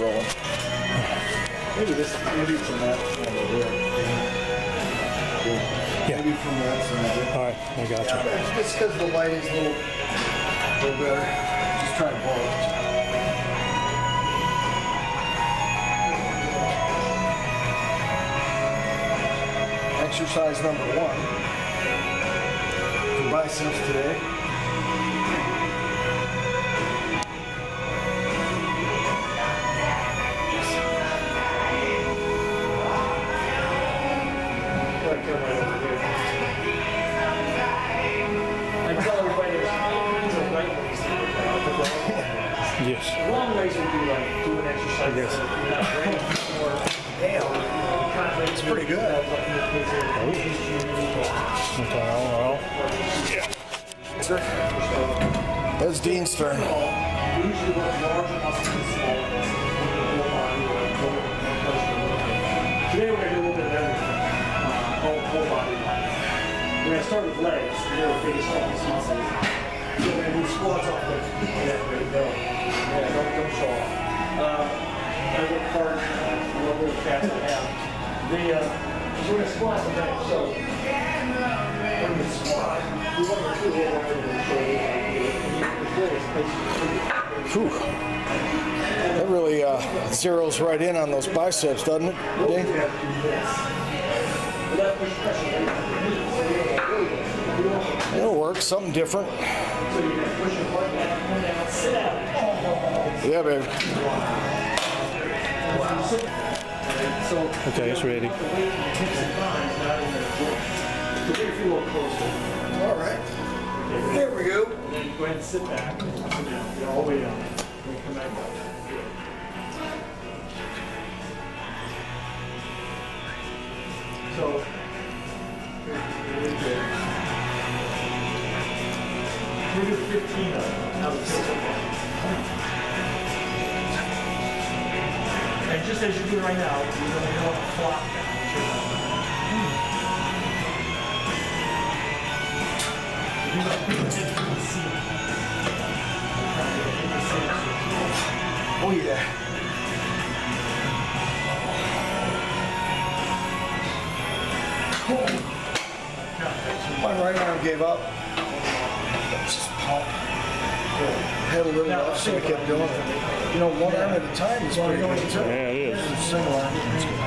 rolling. Maybe this, maybe from that side of it. Yeah. Maybe from that side. All right, I got you. Yeah, Just because the light is a little, little better. Just try to blow it. Exercise number one for biceps today. Yes. The wrong ways would be like do an exercise Yes. that you're not ready for. It's pretty good. Okay, well, That's Dean's turn. Usually work large enough to be small enough. Whole body or whole person. Today we're gonna do a little bit of everything. Uh, Whole, body. We're gonna start with legs. They're the biggest focus muscles. We're gonna do squats off the Yeah, go. Yeah, don't, don't show off. Uh, I work hard, a little bit fast I have. The, uh, we're gonna squat the neck. So when you squat, you want to do a little over the shoulder. Whew. That really uh, zeroes right in on those biceps, doesn't it, Dean? It'll work, something different. Yeah, baby. okay, it's ready. All right. There we go. And then go ahead and sit back. Sit down. Get all the way down. Then come back up. So, really good. We do 15 of them. Now let's sit. And just as you do right now, you're going to to flop down. with your elbow. To put the seat. Oh, yeah. My right arm gave up. Had a little off, so I kept doing it. You know, one arm at a time is pretty good. Yeah, it is. Single arm.